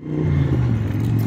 you